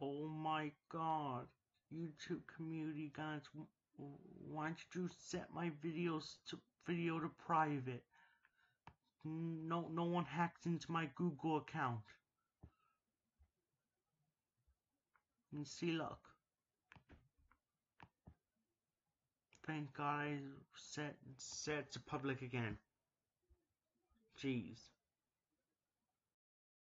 Oh my god. YouTube community guys, why don't you set my videos to video to private? No, no one hacked into my Google account. And see, look. Thank God I set set to public again. Jeez.